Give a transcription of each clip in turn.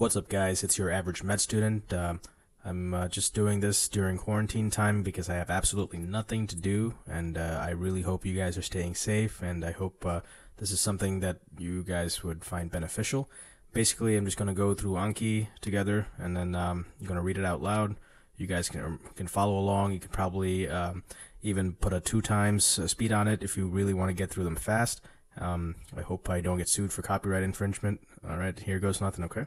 What's up, guys? It's your average med student. Um, I'm uh, just doing this during quarantine time because I have absolutely nothing to do, and uh, I really hope you guys are staying safe, and I hope uh, this is something that you guys would find beneficial. Basically, I'm just going to go through Anki together, and then um, I'm going to read it out loud. You guys can can follow along. You can probably um, even put a two times uh, speed on it if you really want to get through them fast. Um, I hope I don't get sued for copyright infringement. All right, here goes nothing. Okay.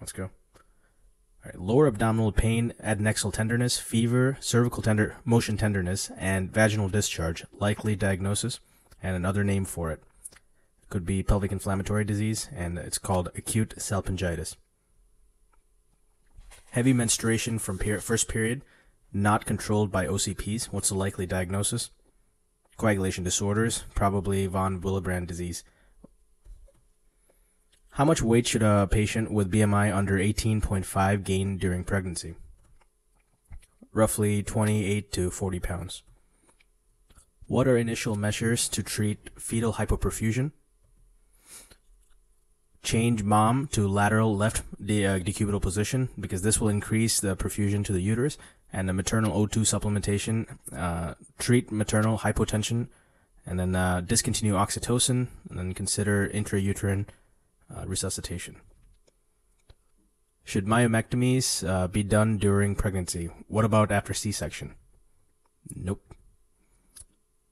Let's go. All right, lower abdominal pain, adnexal tenderness, fever, cervical tender, motion tenderness, and vaginal discharge. Likely diagnosis and another name for it. Could be pelvic inflammatory disease, and it's called acute salpingitis. Heavy menstruation from per- first period, not controlled by OCPs. What's the likely diagnosis? Coagulation disorders, probably von Willebrand disease. How much weight should a patient with BMI under 18.5 gain during pregnancy? Roughly 28 to 40 pounds. What are initial measures to treat fetal hypoperfusion? Change mom to lateral left uh, decubital position because this will increase the perfusion to the uterus and the maternal O2 supplementation. Uh, treat maternal hypotension and then uh, discontinue oxytocin and then consider intrauterine uh, resuscitation. Should myomectomies uh, be done during pregnancy? What about after C-section? Nope.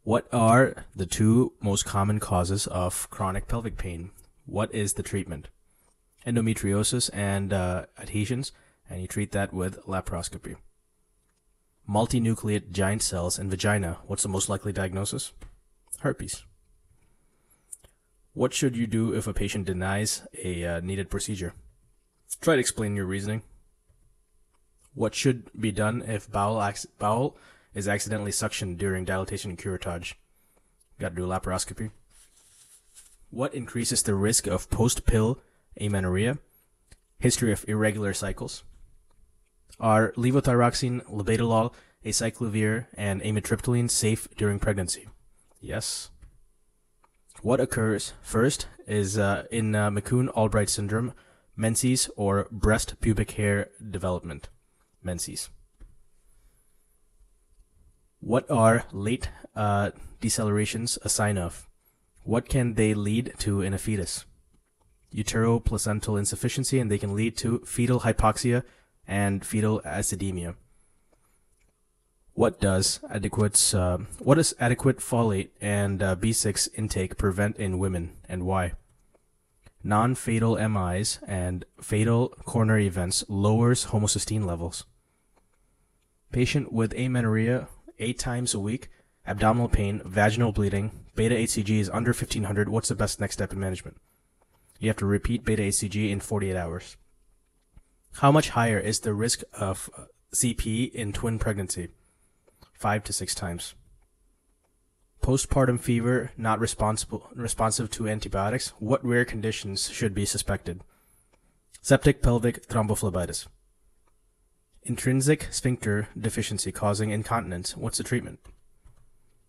What are the two most common causes of chronic pelvic pain? What is the treatment? Endometriosis and uh, adhesions, and you treat that with laparoscopy. Multinucleate giant cells in vagina. What's the most likely diagnosis? Herpes. What should you do if a patient denies a uh, needed procedure? Try to explain your reasoning. What should be done if bowel, ac- bowel is accidentally suctioned during dilatation and curettage? Got to do laparoscopy. What increases the risk of post-pill amenorrhea? History of irregular cycles. Are levothyroxine, labetalol, acyclovir, and amitriptyline safe during pregnancy? Yes. What occurs first is uh, in uh, McCune-Albright syndrome, menses or breast pubic hair development, menses. What are late uh, decelerations a sign of? What can they lead to in a fetus? Uteroplacental insufficiency, and they can lead to fetal hypoxia and fetal acidemia. What does adequate uh, what does adequate folate and uh, B6 intake prevent in women, and why? Non-fatal MIs and fatal coronary events lowers homocysteine levels. Patient with amenorrhea eight times a week, abdominal pain, vaginal bleeding, beta HCG is under 1500. What's the best next step in management? You have to repeat beta HCG in 48 hours. How much higher is the risk of uh, CP in twin pregnancy? Five to six times. Postpartum fever not responsible responsive to antibiotics. What rare conditions should be suspected? Septic pelvic thrombophlebitis. Intrinsic sphincter deficiency causing incontinence. What's the treatment?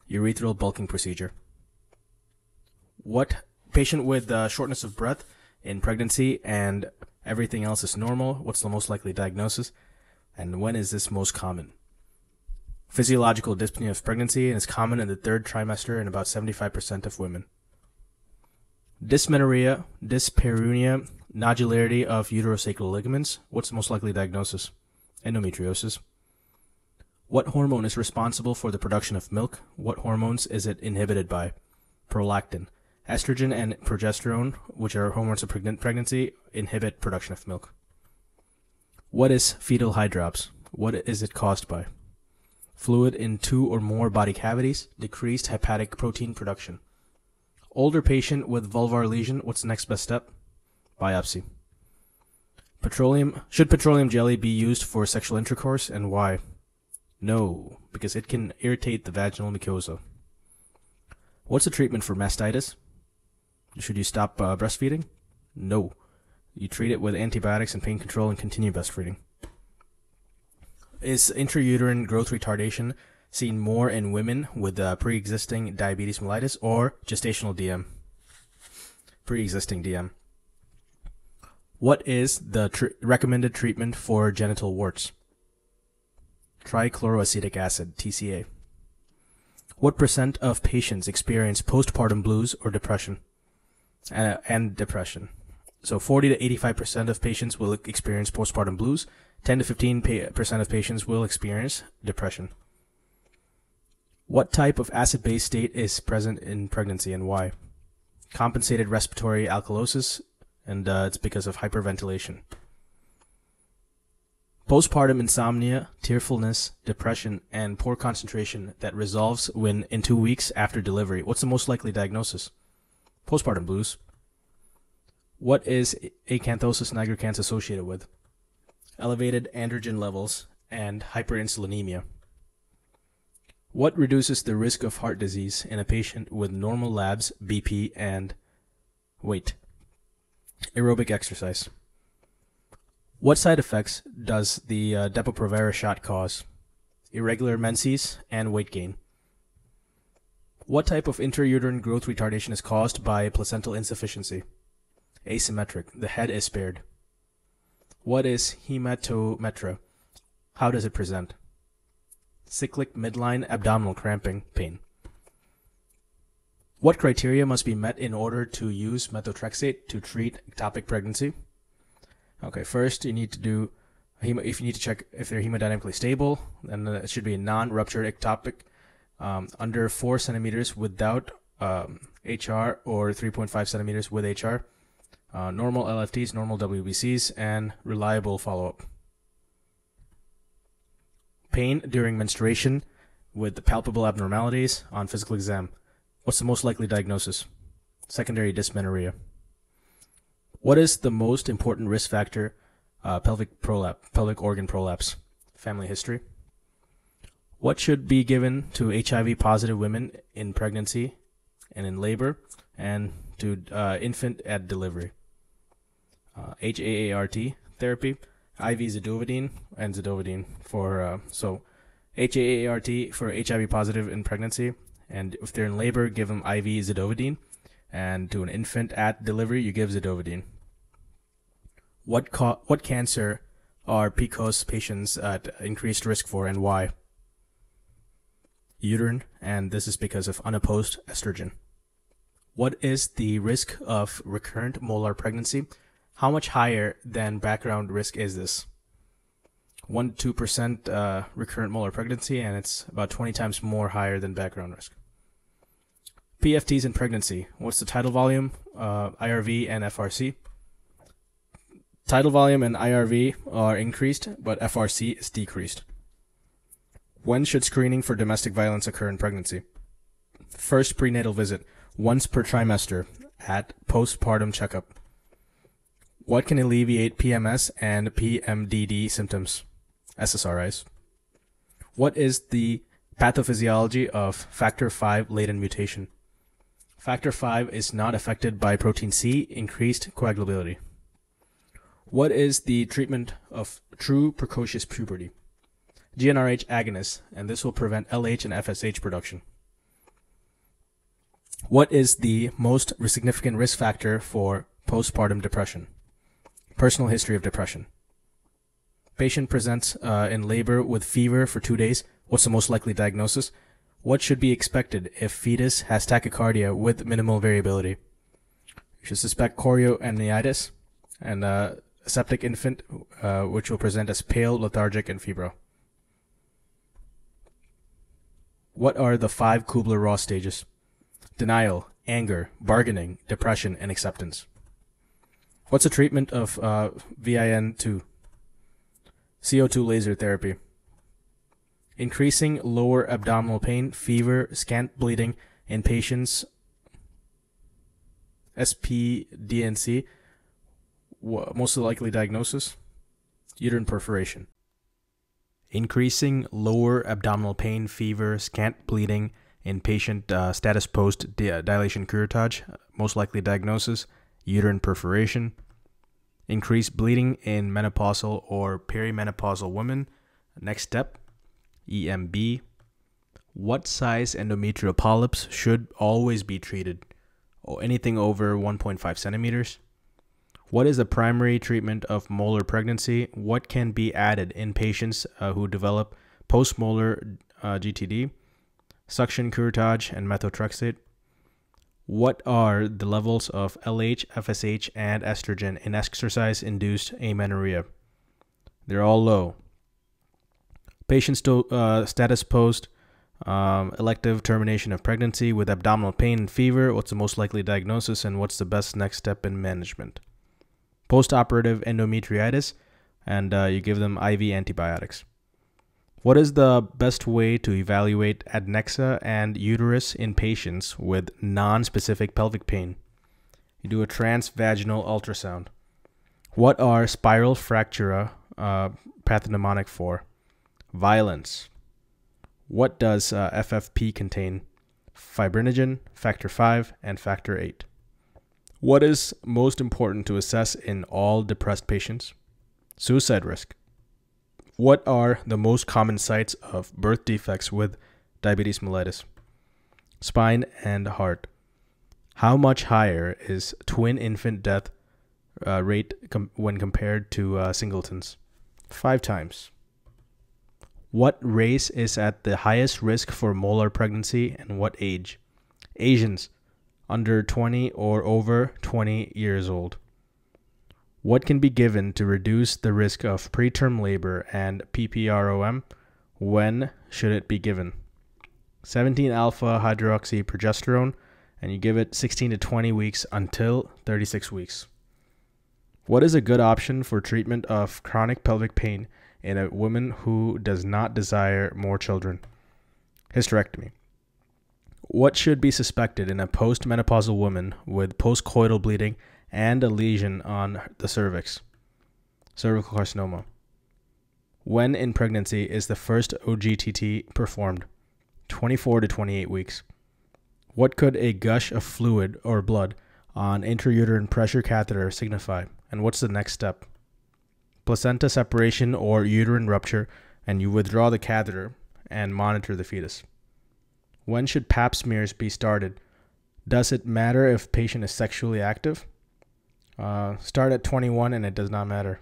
Urethral bulking procedure. What patient with uh, shortness of breath in pregnancy and everything else is normal? What's the most likely diagnosis? And when is this most common? Physiological dyspnea of pregnancy and is common in the third trimester in about 75% of women. Dysmenorrhea, dyspareunia, nodularity of uterosacral ligaments. What's the most likely diagnosis? Endometriosis. What hormone is responsible for the production of milk? What hormones is it inhibited by? Prolactin. Estrogen and progesterone, which are hormones of pregnant pregnancy, inhibit production of milk. What is fetal hydrops? What is it caused by? Fluid in two or more body cavities, decreased hepatic protein production. Older patient with vulvar lesion, what's the next best step? Biopsy. Petroleum should petroleum jelly be used for sexual intercourse and why? No, because it can irritate the vaginal mucosa. What's the treatment for mastitis? Should you stop uh, breastfeeding? No. You treat it with antibiotics and pain control and continue breastfeeding. Is intrauterine growth retardation seen more in women with uh, pre-existing diabetes mellitus or gestational DM? Pre-existing DM. What is the tr- recommended treatment for genital warts? Trichloroacetic acid, TCA. What percent of patients experience postpartum blues or depression? Uh, and depression. So 40 to 85% of patients will experience postpartum blues. 10 to 15% of patients will experience depression. What type of acid-base state is present in pregnancy and why? Compensated respiratory alkalosis, and uh, it's because of hyperventilation. Postpartum insomnia, tearfulness, depression, and poor concentration that resolves when in two weeks after delivery. What's the most likely diagnosis? Postpartum blues. What is acanthosis nigricans associated with? Elevated androgen levels and hyperinsulinemia. What reduces the risk of heart disease in a patient with normal labs, BP, and weight? Aerobic exercise. What side effects does the uh, Depo-Provera shot cause? Irregular menses and weight gain. What type of intrauterine growth retardation is caused by placental insufficiency? Asymmetric. The head is spared. What is hematometra? How does it present? Cyclic midline abdominal cramping pain. What criteria must be met in order to use methotrexate to treat ectopic pregnancy? Okay, first you need to do if you need to check if they're hemodynamically stable, then it should be a non-ruptured ectopic um, under four centimeters without um, HR or 3.5 centimeters with HR, uh, normal LFTs, normal WBCs, and reliable follow-up. Pain during menstruation with palpable abnormalities on physical exam. What's the most likely diagnosis? Secondary dysmenorrhea. What is the most important risk factor? Uh, pelvic prolapse, pelvic organ prolapse, family history. What should be given to HIV positive women in pregnancy and in labor and to uh, infant at delivery? Uh, HAART therapy, IV zidovudine and zidovudine for uh, so HAART for HIV positive in pregnancy, and if they're in labor, give them IV zidovudine and to an infant at delivery, you give zidovudine. What what cancer are PCOS patients at increased risk for, and why? Uterine, and this is because of unopposed estrogen. What is the risk of recurrent molar pregnancy? How much higher than background risk is this? 1 to 2% uh, recurrent molar pregnancy, and it's about 20 times more higher than background risk. PFTs in pregnancy. What's the tidal volume, uh, IRV, and FRC? Tidal volume and IRV are increased, but FRC is decreased. When should screening for domestic violence occur in pregnancy? First prenatal visit, once per trimester, at postpartum checkup. What can alleviate PMS and PMDD symptoms? SSRIs. What is the pathophysiology of factor V Leiden mutation? Factor V is not affected by protein C increased coagulability. What is the treatment of true precocious puberty? GnRH agonist, and this will prevent LH and FSH production. What is the most significant risk factor for postpartum depression? Personal history of depression. Patient presents uh, in labor with fever for two days. What's the most likely diagnosis? What should be expected if fetus has tachycardia with minimal variability? You should suspect chorioamnionitis and uh, septic infant, uh, which will present as pale, lethargic, and febrile. What are the five Kubler-Ross stages? Denial, anger, bargaining, depression, and acceptance. What's the treatment of uh, VIN2? CO2 laser therapy. Increasing lower abdominal pain, fever, scant bleeding in patients SPDNC, most likely diagnosis, uterine perforation. Increasing lower abdominal pain, fever, scant bleeding in patient uh, status post dilation curettage, most likely diagnosis, uterine perforation. Increased bleeding in menopausal or perimenopausal women, next step, EMB. What size endometrial polyps should always be treated? Or anything over 1.5 centimeters? What is the primary treatment of molar pregnancy? What can be added in patients uh, who develop postmolar uh, GTD, suction curettage, and methotrexate? What are the levels of LH, FSH, and estrogen in exercise induced amenorrhea? They're all low. Patient uh, status post um, elective termination of pregnancy with abdominal pain and fever. What's the most likely diagnosis, and what's the best next step in management? Post operative endometritis, and uh, you give them IV antibiotics. What is the best way to evaluate adnexa and uterus in patients with non specific pelvic pain? You do a transvaginal ultrasound. What are spiral fractura uh, pathognomonic for? Violence. What does uh, FFP contain? Fibrinogen, factor 5, and factor 8. What is most important to assess in all depressed patients? Suicide risk. What are the most common sites of birth defects with diabetes mellitus? Spine and heart. How much higher is twin infant death uh, rate com- when compared to uh, singletons? Five times. What race is at the highest risk for molar pregnancy and what age? Asians, under 20 or over 20 years old. What can be given to reduce the risk of preterm labor and PPROM? When should it be given? 17 alpha hydroxy progesterone, and you give it 16 to 20 weeks until 36 weeks. What is a good option for treatment of chronic pelvic pain in a woman who does not desire more children? Hysterectomy. What should be suspected in a postmenopausal woman with postcoital bleeding and a lesion on the cervix, cervical carcinoma. When in pregnancy is the first OGTT performed? 24 to 28 weeks. What could a gush of fluid or blood on intrauterine pressure catheter signify? And what's the next step? Placenta separation or uterine rupture, and you withdraw the catheter and monitor the fetus. When should pap smears be started? Does it matter if patient is sexually active? Uh, start at 21 and it does not matter.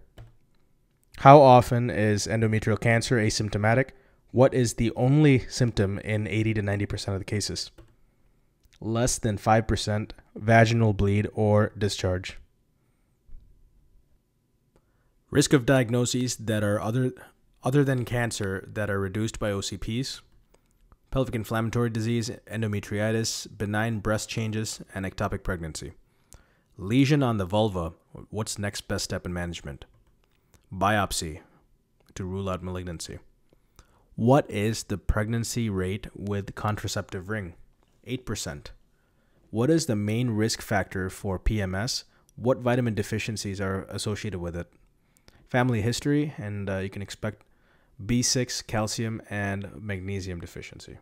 How often is endometrial cancer asymptomatic? What is the only symptom in 80 to 90% of the cases? Less than 5% vaginal bleed or discharge. Risk of diagnoses that are other other than cancer that are reduced by OCPs, pelvic inflammatory disease, endometritis, benign breast changes, and ectopic pregnancy. Lesion on the vulva. What's next best step in management? Biopsy to rule out malignancy. What is the pregnancy rate with contraceptive ring? 8%. What is the main risk factor for PMS? What vitamin deficiencies are associated with it? Family history, and uh, you can expect B6, calcium, and magnesium deficiency.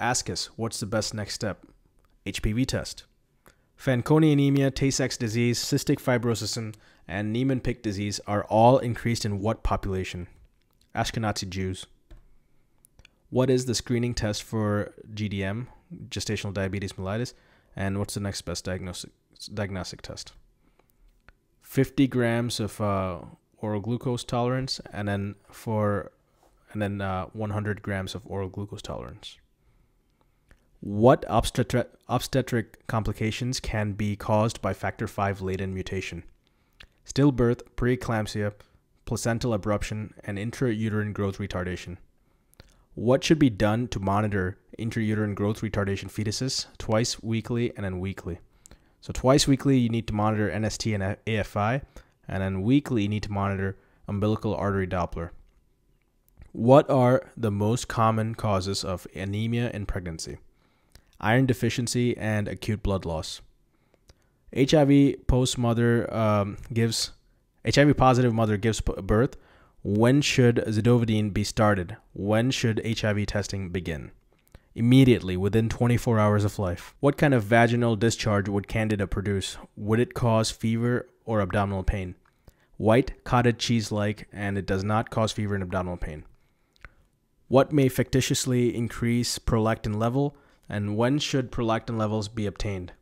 Ask us what's the best next step? HPV test. Fanconi anemia, Tay Sachs disease, cystic fibrosis, and Niemann-Pick disease are all increased in what population? Ashkenazi Jews. What is the screening test for GDM, gestational diabetes mellitus, and what's the next best diagnostic diagnostic test? 50 grams of uh, oral glucose tolerance, and then for and then uh, 100 grams of oral glucose tolerance. What obstetri- obstetric complications can be caused by factor V Leiden mutation? Stillbirth, preeclampsia, placental abruption, and intrauterine growth retardation. What should be done to monitor intrauterine growth retardation fetuses twice weekly and then weekly? So, twice weekly, you need to monitor NST and AFI, and then weekly, you need to monitor umbilical artery Doppler. What are the most common causes of anemia in pregnancy? Iron deficiency, and acute blood loss. HIV post mother um, gives HIV positive mother gives birth. When should zidovudine be started? When should HIV testing begin? Immediately, within 24 hours of life. What kind of vaginal discharge would Candida produce? Would it cause fever or abdominal pain? White, cottage cheese like, and it does not cause fever and abdominal pain. What may fictitiously increase prolactin level? And when should prolactin levels be obtained?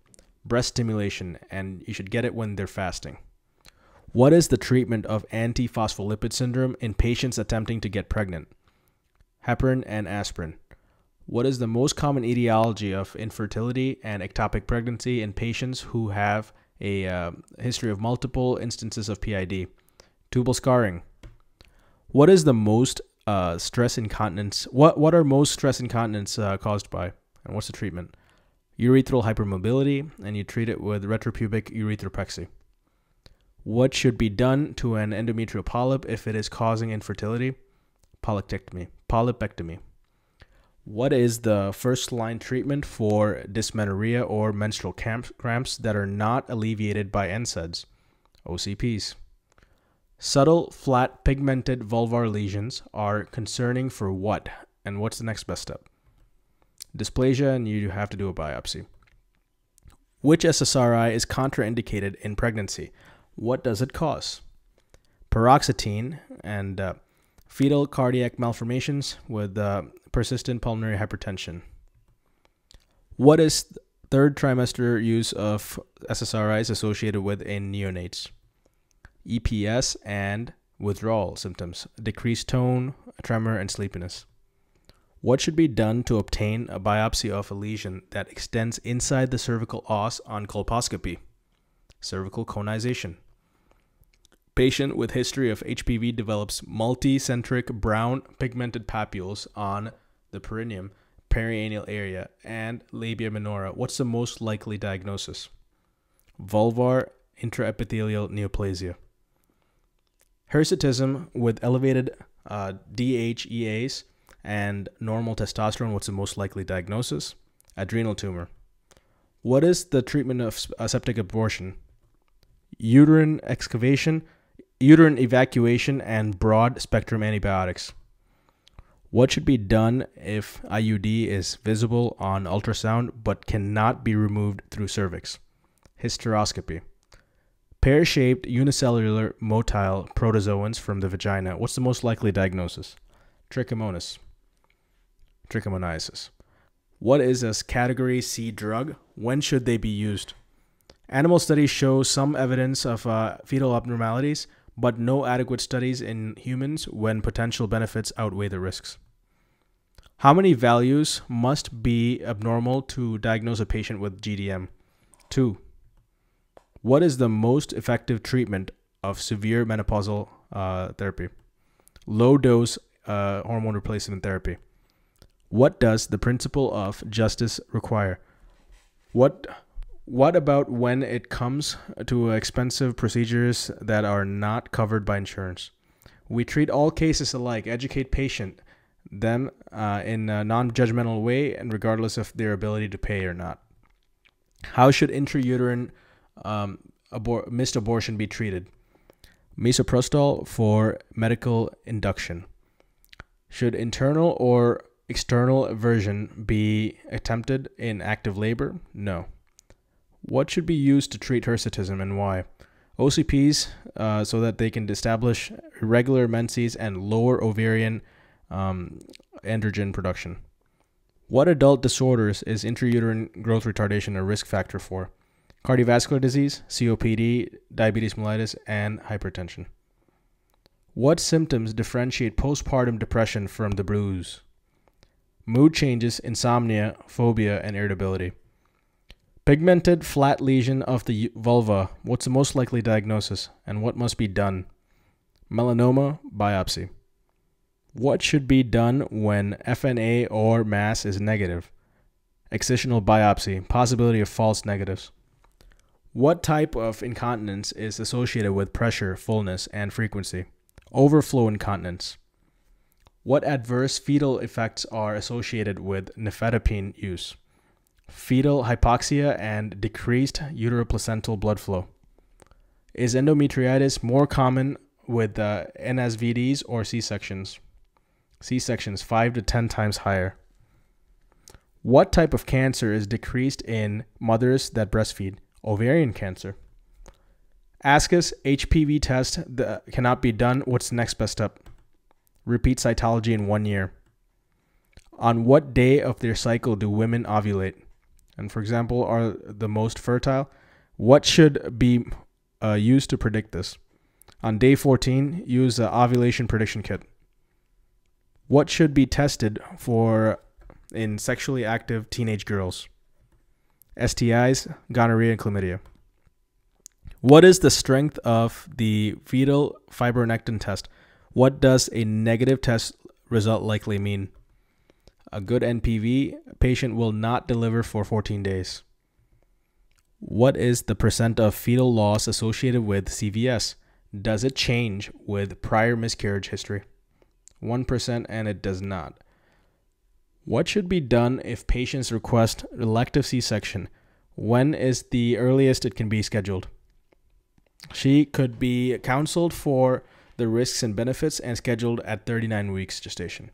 breast stimulation, and you should get it when they're fasting. What is the treatment of antiphospholipid syndrome in patients attempting to get pregnant? Heparin and aspirin. What is the most common etiology of infertility and ectopic pregnancy in patients who have a uh, history of multiple instances of PID? Tubal scarring. What is the most uh, stress incontinence? What what are most stress incontinence uh, caused by, and what's the treatment? Urethral hypermobility, and you treat it with retropubic urethropexy. What should be done to an endometrial polyp if it is causing infertility? Polypectomy. Polypectomy. What is the first line treatment for dysmenorrhea or menstrual cramps that are not alleviated by NSAIDs? OCPs. Subtle, flat, pigmented vulvar lesions are concerning for what? And what's the next best step? Dysplasia, and you have to do a biopsy. Which SSRI is contraindicated in pregnancy? What does it cause? Paroxetine and uh, fetal cardiac malformations with uh, persistent pulmonary hypertension. What is third trimester use of SSRIs associated with in neonates? EPS and withdrawal symptoms, decreased tone, tremor, and sleepiness. What should be done to obtain a biopsy of a lesion that extends inside the cervical os on colposcopy? Cervical conization. Patient with history of HPV develops multicentric brown pigmented papules on the perineum, perianal area, and labia minora. What's the most likely diagnosis? Vulvar intraepithelial neoplasia. Hirsutism with elevated uh, DHEAs and normal testosterone. What's the most likely diagnosis? Adrenal tumor. What is the treatment of septic abortion? Uterine excavation, uterine evacuation, and broad spectrum antibiotics. What should be done if IUD is visible on ultrasound but cannot be removed through cervix? Hysteroscopy. Pear shaped unicellular motile protozoans from the vagina. What's the most likely diagnosis? Trichomonas. Trichomoniasis. What is a category C drug? When should they be used? Animal studies show some evidence of uh, fetal abnormalities, but no adequate studies in humans when potential benefits outweigh the risks. How many values must be abnormal to diagnose a patient with GDM? Two. What is the most effective treatment of severe menopausal uh, therapy? Low dose uh, hormone replacement therapy. What does the principle of justice require? What what about when it comes to expensive procedures that are not covered by insurance? We treat all cases alike, educate patient them uh, in a non-judgmental way and regardless of their ability to pay or not. How should intrauterine um, abor- missed abortion be treated? Misoprostol for medical induction. Should internal or external aversion be attempted in active labor? No. What should be used to treat hirsutism and why? OCPs, uh, so that they can establish irregular menses and lower ovarian um, androgen production. What adult disorders is intrauterine growth retardation a risk factor for? cardiovascular disease, COPD, diabetes mellitus, and hypertension. What symptoms differentiate postpartum depression from the blues? Mood changes, insomnia, phobia, and irritability. Pigmented flat lesion of the vulva. What's the most likely diagnosis and what must be done? Melanoma, biopsy. What should be done when FNA or mass is negative? Excisional biopsy, possibility of false negatives. What type of incontinence is associated with pressure, fullness, and frequency? Overflow incontinence. What adverse fetal effects are associated with nifedipine use? Fetal hypoxia and decreased uteroplacental blood flow. Is endometritis more common with uh, NSVDs or C sections? C sections 5 to 10 times higher. What type of cancer is decreased in mothers that breastfeed? ovarian cancer. Ascus HPV test that cannot be done. What's the next best step? Repeat cytology in one year. On what day of their cycle do women ovulate? and for example, are the most fertile. What should be uh, used to predict this? On day 14, use the ovulation prediction kit. What should be tested for in sexually active teenage girls? STIs, gonorrhea, and chlamydia. What is the strength of the fetal fibronectin test? What does a negative test result likely mean? A good NPV patient will not deliver for 14 days. What is the percent of fetal loss associated with CVS? Does it change with prior miscarriage history? 1% and it does not. What should be done if patients request elective C section? When is the earliest it can be scheduled? She could be counseled for the risks and benefits and scheduled at 39 weeks gestation.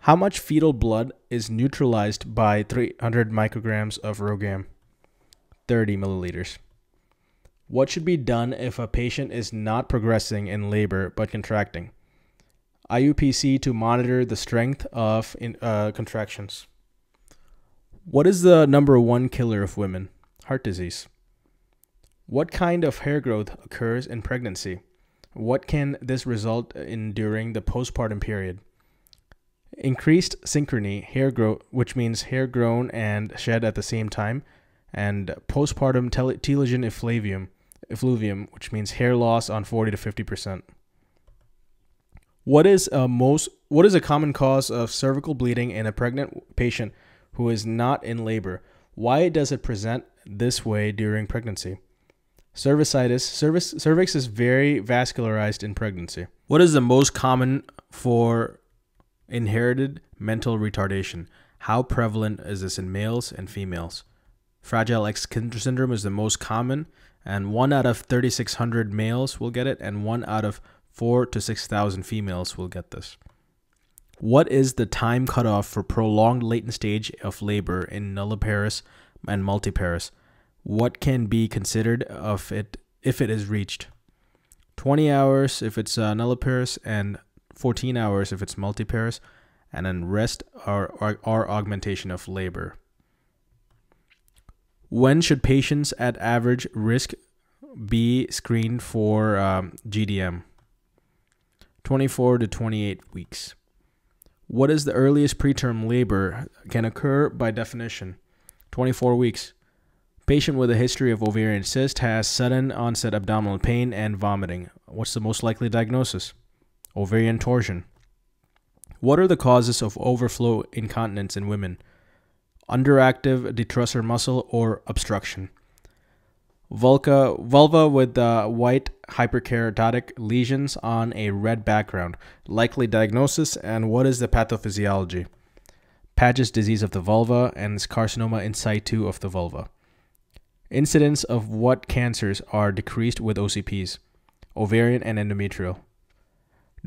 How much fetal blood is neutralized by 300 micrograms of RhoGAM? 30 milliliters. What should be done if a patient is not progressing in labor but contracting? IUPC to monitor the strength of in, uh, contractions. What is the number one killer of women? Heart disease. What kind of hair growth occurs in pregnancy? What can this result in during the postpartum period? Increased synchrony, hair growth, which means hair grown and shed at the same time, and postpartum telogen effluvium, effluvium, which means hair loss on 40 to 50 percent. What is a most what is a common cause of cervical bleeding in a pregnant patient who is not in labor? Why does it present this way during pregnancy? Cervicitis. Cervix, cervix is very vascularized in pregnancy. What is the most common for inherited mental retardation? How prevalent is this in males and females? Fragile X syndrome is the most common, and one out of 3,600 males will get it, and one out of four to 6,000 females will get this. What is the time cutoff for prolonged latent stage of labor in nulliparous and multiparous? What can be considered of it if it is reached? 20 hours if it's uh, nulliparous and 14 hours if it's multiparous, and then rest are, are augmentation of labor. When should patients at average risk be screened for um, GDM? 24 to 28 weeks. What is the earliest preterm labor can occur by definition? 24 weeks. Patient with a history of ovarian cyst has sudden onset abdominal pain and vomiting. What's the most likely diagnosis? Ovarian torsion. What are the causes of overflow incontinence in women? Underactive detrusor muscle or obstruction? Vulva, vulva with uh, white hyperkeratotic lesions on a red background. Likely diagnosis and what is the pathophysiology? Paget's disease of the vulva and carcinoma in situ of the vulva. Incidence of what cancers are decreased with OCPs? Ovarian and endometrial.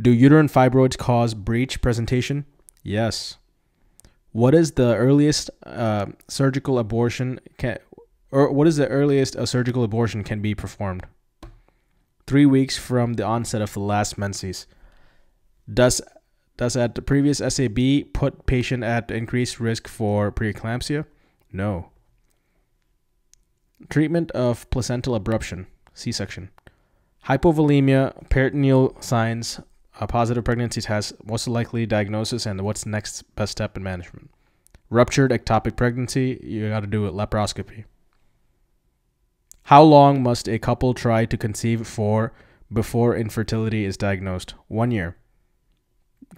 Do uterine fibroids cause breech presentation? Yes. What is the earliest uh, surgical abortion? Can, or what is the earliest a surgical abortion can be performed? Three weeks from the onset of the last menses. Does does at the previous SAB put patient at increased risk for preeclampsia? No. Treatment of placental abruption, C-section. Hypovolemia, peritoneal signs, a positive pregnancy test, most likely diagnosis, and what's next best step in management? Ruptured ectopic pregnancy, you got to do a laparoscopy. How long must a couple try to conceive for before infertility is diagnosed? One year.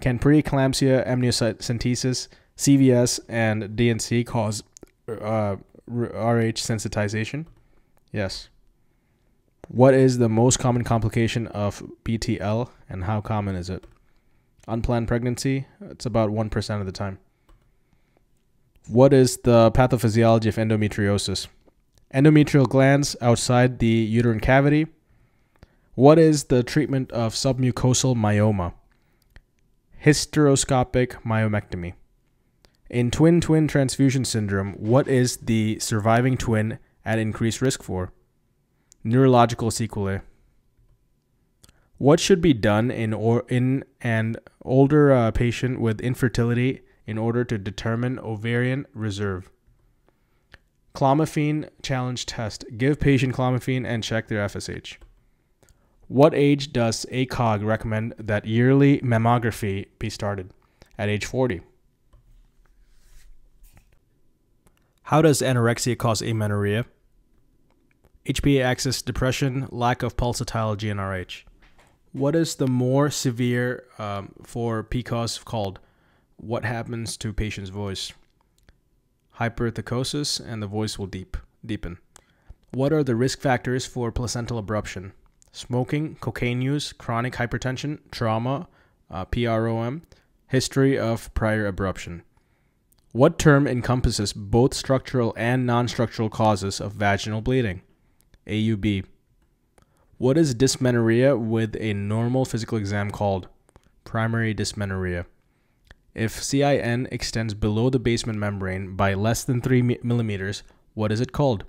Can preeclampsia, amniocentesis, CVS, and DNC cause uh, RH sensitization? Yes. What is the most common complication of BTL and how common is it? Unplanned pregnancy, it's about 1% of the time. What is the pathophysiology of endometriosis? endometrial glands outside the uterine cavity. What is the treatment of submucosal myoma? Hysteroscopic myomectomy. In twin twin transfusion syndrome, what is the surviving twin at increased risk for? Neurological sequelae. What should be done in or in an older uh, patient with infertility in order to determine ovarian reserve? Clomiphene challenge test. Give patient clomiphene and check their FSH. What age does ACOG recommend that yearly mammography be started? At age 40. How does anorexia cause amenorrhea? HPA axis depression, lack of pulsatile GnRH. What is the more severe um, for PCOS called? What happens to patient's voice? Hyperthecosis, and the voice will deep deepen. What are the risk factors for placental abruption? Smoking, cocaine use, chronic hypertension, trauma, uh, PROM, history of prior abruption. What term encompasses both structural and non structural causes of vaginal bleeding? AUB. What is dysmenorrhea with a normal physical exam called? Primary dysmenorrhea. If CIN extends below the basement membrane by less than 3 millimeters, what is it called?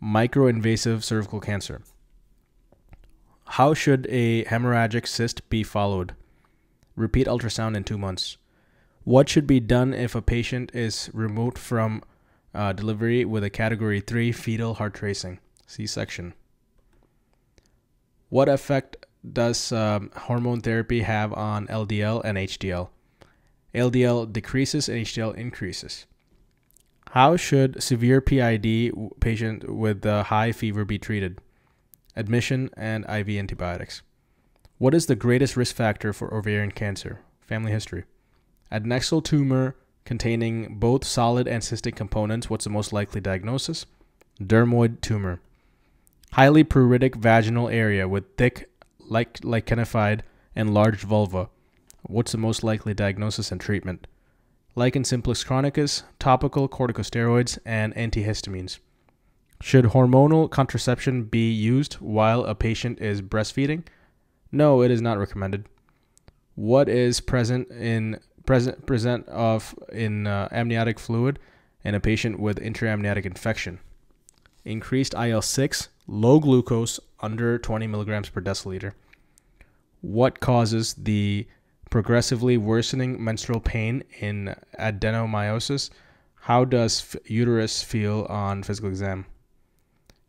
Microinvasive cervical cancer. How should a hemorrhagic cyst be followed? Repeat ultrasound in two months. What should be done if a patient is removed from uh, delivery with a category 3 fetal heart tracing? C section. What effect does um, hormone therapy have on LDL and HDL? LDL decreases and HDL increases. How should severe PID patient with high fever be treated? Admission and IV antibiotics. What is the greatest risk factor for ovarian cancer? Family history. Adnexal tumor containing both solid and cystic components. What's the most likely diagnosis? Dermoid tumor. Highly pruritic vaginal area with thick, like lichenified, and large vulva. What's the most likely diagnosis and treatment? Lichen simplex chronicus, topical corticosteroids, and antihistamines. Should hormonal contraception be used while a patient is breastfeeding? No, it is not recommended. What is present in present present of in uh, amniotic fluid in a patient with intraamniotic infection. Increased IL-6, low glucose under 20 milligrams per deciliter. What causes the progressively worsening menstrual pain in adenomyosis? How does uterus feel on physical exam?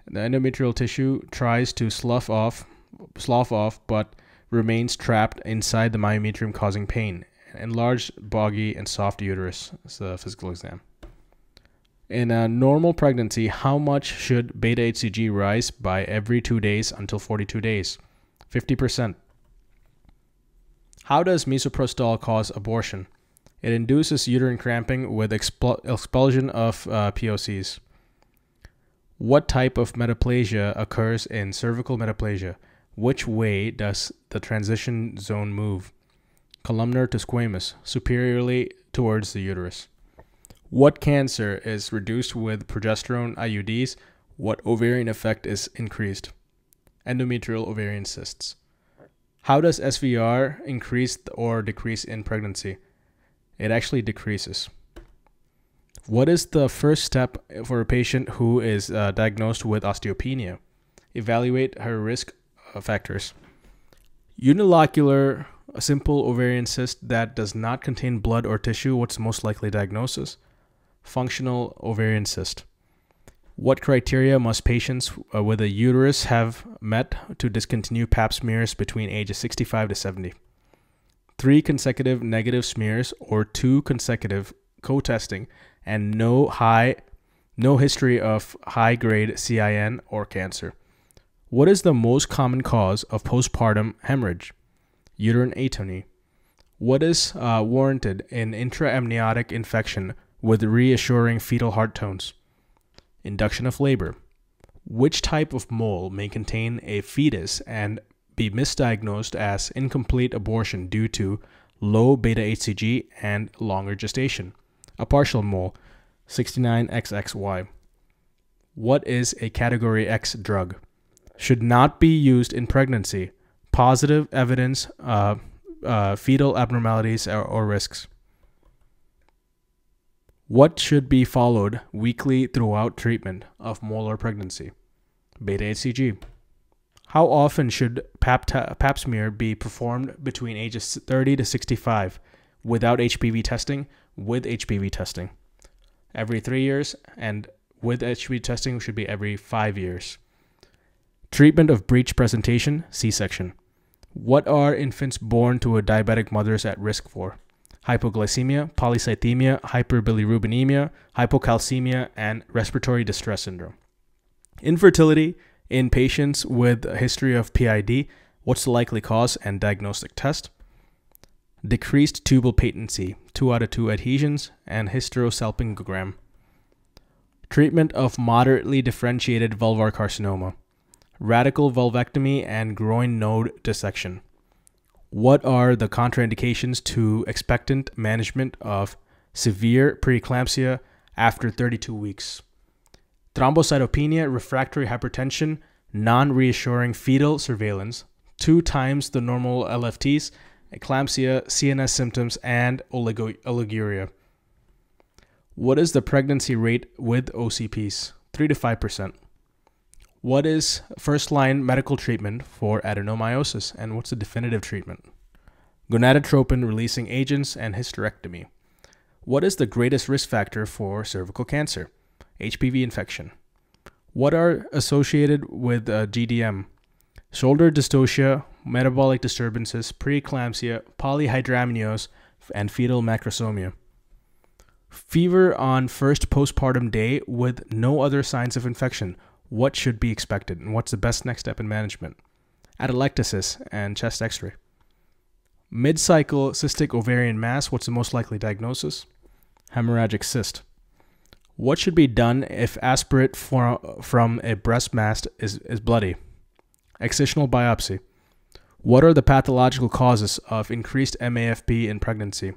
The endometrial tissue tries to slough off, slough off, but remains trapped inside the myometrium, causing pain enlarged, boggy, and soft uterus. It's a physical exam. In a normal pregnancy, how much should beta HCG rise by every two days until 42 days? 50%. How does misoprostol cause abortion? It induces uterine cramping with expulsion of uh, POCs. What type of metaplasia occurs in cervical metaplasia? Which way does the transition zone move? Columnar to squamous, superiorly towards the uterus. What cancer is reduced with progesterone IUDs? What ovarian effect is increased? Endometrial ovarian cysts. How does SVR increase or decrease in pregnancy? It actually decreases. What is the first step for a patient who is uh, diagnosed with osteopenia? Evaluate her risk factors. Unilocular a simple ovarian cyst that does not contain blood or tissue, what's most likely diagnosis? Functional ovarian cyst. What criteria must patients uh, with a uterus have met to discontinue pap smears between ages 65 to 70? Three consecutive negative smears or two consecutive co-testing and no high no history of high grade CIN or cancer. What is the most common cause of postpartum hemorrhage? Uterine atony. What is uh, warranted in intraamniotic infection with reassuring fetal heart tones? Induction of labor. Which type of mole may contain a fetus and be misdiagnosed as incomplete abortion due to low beta HCG and longer gestation? A partial mole, 69XXY. What is a category X drug? Should not be used in pregnancy positive evidence uh, uh, fetal abnormalities or, or risks. What should be followed weekly throughout treatment of molar pregnancy? Beta HCG. How often should pap, pap smear be performed between ages 30 to 65 without HPV testing, with HPV testing? Every three years and with HPV testing should be every five years. Treatment of breech presentation, C section. What are infants born to a diabetic mothers at risk for? Hypoglycemia, polycythemia, hyperbilirubinemia, hypocalcemia, and respiratory distress syndrome. Infertility in patients with a history of PID, what's the likely cause and diagnostic test? Decreased tubal patency, 2 out of 2 adhesions, and hysterosalpingogram. Treatment of moderately differentiated vulvar carcinoma radical vulvectomy, and groin node dissection. What are the contraindications to expectant management of severe preeclampsia after 32 weeks? Thrombocytopenia, refractory hypertension, non reassuring fetal surveillance, two times the normal LFTs, eclampsia, CNS symptoms, and oligo- oliguria. What is the pregnancy rate with OCPs? 3 to 5%. What is first line medical treatment for adenomyosis and what's the definitive treatment? Gonadotropin releasing agents and hysterectomy. What is the greatest risk factor for cervical cancer? HPV infection. What are associated with uh, GDM? Shoulder dystocia, metabolic disturbances, preeclampsia, polyhydramnios, and fetal macrosomia. Fever on first postpartum day with no other signs of infection what should be expected and what's the best next step in management. Atelectasis and chest x ray. Mid cycle cystic ovarian mass, what's the most likely diagnosis? Hemorrhagic cyst. What should be done if aspirate from a breast mass is, is bloody? Excisional biopsy. What are the pathological causes of increased MAFP in pregnancy?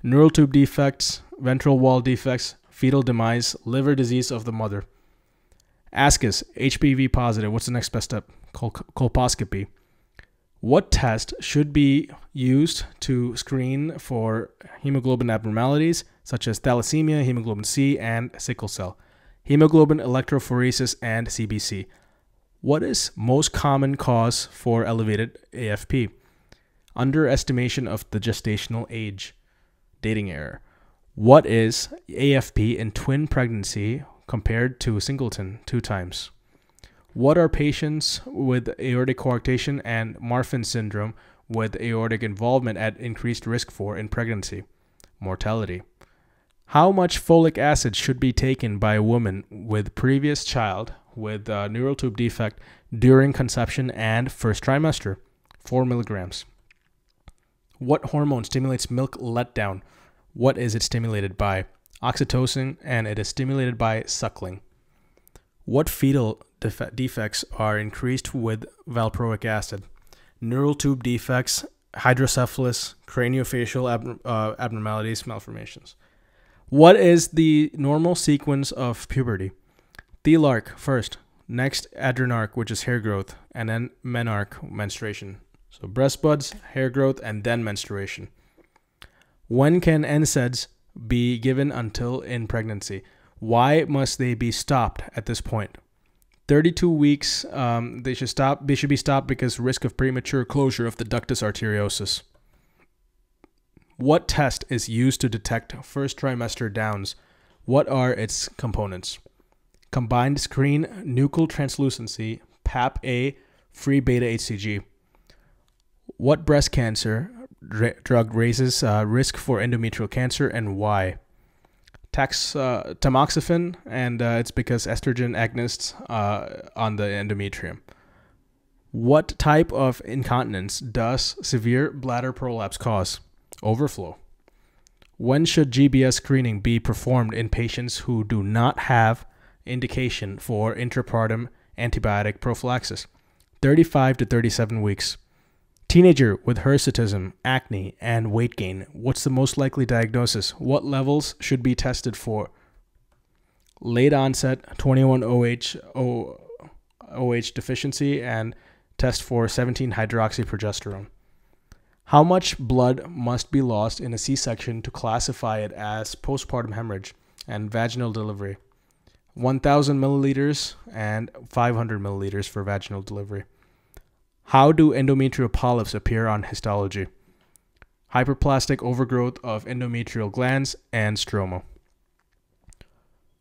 Neural tube defects, ventral wall defects, fetal demise, liver disease of the mother. ASCUS, HPV positive, what's the next best step? Col- colposcopy. What test should be used to screen for hemoglobin abnormalities such as thalassemia, hemoglobin C, and sickle cell? Hemoglobin electrophoresis and CBC. What is most common cause for elevated AFP? Underestimation of the gestational age. Dating error. What is AFP in twin pregnancy compared to singleton two times. What are patients with aortic coarctation and Marfan syndrome with aortic involvement at increased risk for in pregnancy? Mortality. How much folic acid should be taken by a woman with previous child with neural tube defect during conception and first trimester? 4 milligrams. What hormone stimulates milk letdown? What is it stimulated by? Oxytocin, and it is stimulated by suckling. What fetal def- defects are increased with valproic acid? Neural tube defects, hydrocephalus, craniofacial ab- uh, abnormalities, malformations. What is the normal sequence of puberty? Thelarche first, next adrenarche, which is hair growth, and then menarche, menstruation. So breast buds, hair growth, and then menstruation. When can NSAIDs be given until in pregnancy. Why must they be stopped at this point? 32 weeks, um, they should stop. They should be stopped because risk of premature closure of the ductus arteriosus. What test is used to detect first trimester downs? What are its components? Combined screen nuchal translucency, PAPP-A, free beta HCG. What breast cancer drug raises uh, risk for endometrial cancer and why. Tax, uh, tamoxifen, and uh, it's because estrogen agonists uh, on the endometrium. What type of incontinence does severe bladder prolapse cause? Overflow. When should GBS screening be performed in patients who do not have indication for intrapartum antibiotic prophylaxis? 35 to 37 weeks. Teenager with hirsutism, acne, and weight gain. What's the most likely diagnosis? What levels should be tested for? Late onset 21 OH, OH deficiency and test for 17 hydroxyprogesterone. How much blood must be lost in a C section to classify it as postpartum hemorrhage and vaginal delivery? 1000 milliliters and 500 milliliters for vaginal delivery. How do endometrial polyps appear on histology? Hyperplastic overgrowth of endometrial glands and stroma.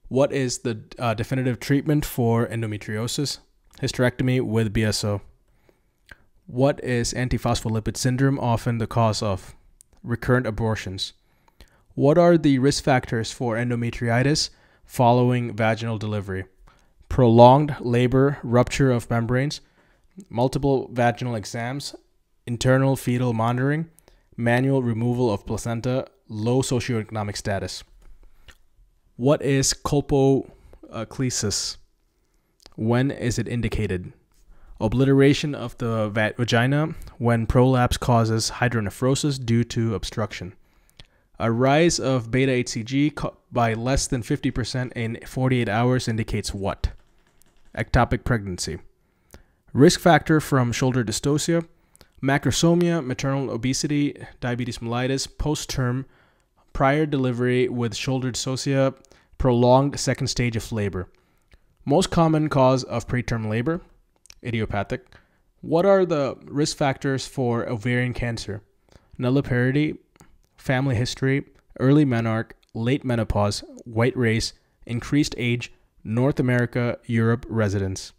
What is the uh, definitive treatment for endometriosis? Hysterectomy with BSO. What is antiphospholipid syndrome often the cause of? Recurrent abortions. What are the risk factors for endometritis following vaginal delivery? Prolonged labor, rupture of membranes, multiple vaginal exams, internal fetal monitoring, manual removal of placenta, low socioeconomic status. What is colpocleisis? When is it indicated? Obliteration of the vagina when prolapse causes hydronephrosis due to obstruction. A rise of beta HCG by less than 50% in 48 hours indicates what? Ectopic pregnancy. Risk factor from shoulder dystocia, macrosomia, maternal obesity, diabetes mellitus, post term, prior delivery with shoulder dystocia, prolonged second stage of labor. Most common cause of preterm labor, idiopathic. What are the risk factors for ovarian cancer? Nulliparity, family history, early menarche, late menopause, white race, increased age, North America, Europe residence.